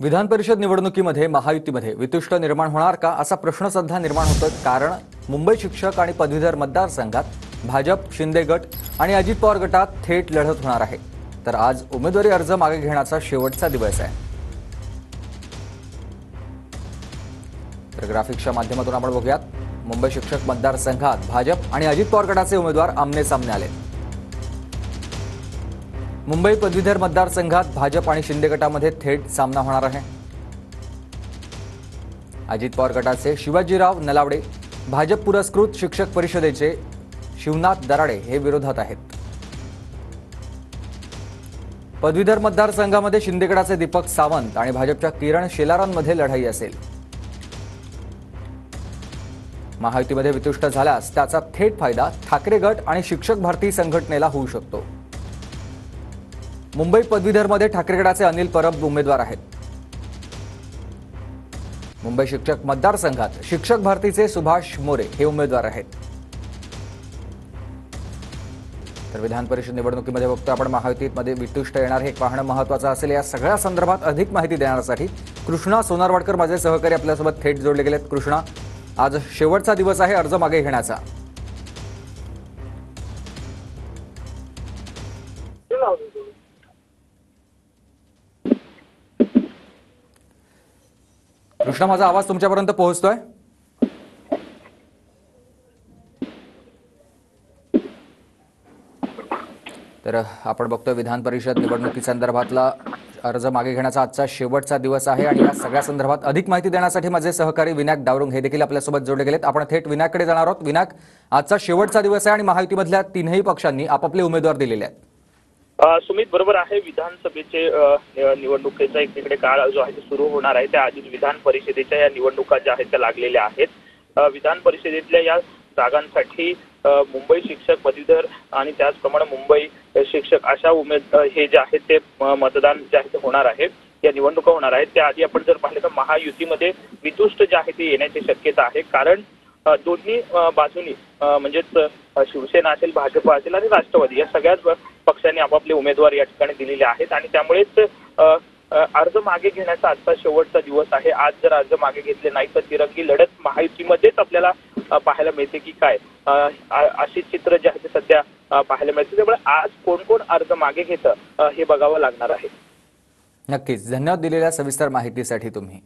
विधान परिषद निवडणुकीमध्ये महायुतीमध्ये वितुष्ट निर्माण होणार का असा प्रश्न सध्या निर्माण होतो कारण मुंबई शिक्षक आणि पदवीधर मतदारसंघात भाजप शिंदे गट आणि अजित पवार गटात थेट लढत होणार आहे. तर आज उमेदवारी अर्ज मागे घेण्याचा शेवटचा दिवस आहे. तर ग्राफिक्सच्या माध्यमातून आपण बघूयात. मुंबई शिक्षक मतदारसंघात भाजप आणि अजित पवार गटाचे उमेदवार आमने सामने आले. मुंबई पदवीधर मतदारसंघात भाजप आणि शिंदे गटामध्ये थेट सामना होणार आहे. अजित पवार गटाचे शिवाजीराव नलावडे भाजप पुरस्कृत शिक्षक परिषदेचे शिवनाथ दराडे हे विरोधात आहेत. पदवीधर मतदारसंघामध्ये शिंदे गटाचे दीपक सावंत आणि भाजपच्या किरण शेलारांमध्ये लढाई असेल. महायुतीमध्ये वितुष्ट झाल्यास त्याचा थेट फायदा ठाकरे गट आणि शिक्षक भारती संघटनेला होऊ शकतो. मुंबई पदवीधरमध्ये ठाकरेगडाचे अनिल परब उमेदवार आहेत. मुंबई शिक्षक मतदारसंघात शिक्षक भारतीचे सुभाष मोरे हे उमेदवार आहेत. तर विधान परिषद निवडणुकीमध्ये बघतो आपण महायुतीमध्ये वितुष्ट येणार हे पाहणं महत्वाचं असेल. या सगळ्या संदर्भात अधिक माहिती देण्यासाठी कृष्णा सोनारवाडकर माझे सहकारी आपल्यासोबत थेट जोडले गेलेत. कृष्णा आज शेवटचा दिवस आहे अर्ज मागे घेण्याचा. कृष्णा माझा आवाज तुमच्यापर्यंत पोहोचतोय? तर आपण बघतोय विधान परिषद निवडणुकी संदर्भातला अर्ज मागे घेण्याचा आजचा शेवटचा दिवस आहे आणि या सगळ्या संदर्भात अधिक माहिती देण्यासाठी माझे सहकारी विनायक डावरुंग हे देखील आपल्यासोबत जोडले गेलेत. आपण थेट विनायककडे जाणार आहोत. विनायक आजचा शेवटचा दिवस आहे आणि महायुतीमधल्या तीनही पक्षांनी आपापले उमेदवार दिलेले आहेत. सुमित बरोबर आहे विधानसभेचे निवडणुकीचा एकीकडे काळ जो आहे तो सुरू होणार आहे. त्या आधीच विधान परिषदेच्या या निवडणुका ज्या आहेत त्या लागलेल्या आहेत. विधान परिषदेतल्या या जागांसाठी मुंबई शिक्षक पदवीधर आणि त्याचप्रमाणे मुंबई शिक्षक अशा उमेद हे जे आहेत ते मतदान जे आहे ते होणार आहे. या निवडणुका होणार आहेत. त्याआधी आपण जर पाहिलं तर महायुतीमध्ये वितुष्ट जे आहे ते येण्याची शक्यता आहे. कारण दोन्ही बाजूनी म्हणजेच शिवसेना असेल भाजप असेल आणि राष्ट्रवादी या सगळ्याच पक्षांनी आपापले उमेदवार या ठिकाणी दिलेले आहेत आणि त्यामुळेच अर्ज मागे घेण्याचा आजचा शेवटचा दिवस आहे. आज जर अर्ज मागे घेतले नाही तर तिरंगी लढत महायुतीमध्येच आपल्याला पाहायला मिळते की काय? अशी चित्र जे आहे ते सध्या पाहायला मिळते. त्यामुळे आज कोण कोण अर्ज मागे घेतं हे बघावं लागणार आहे. नक्कीच. धन्यवाद दिलेल्या सविस्तर माहितीसाठी तुम्ही.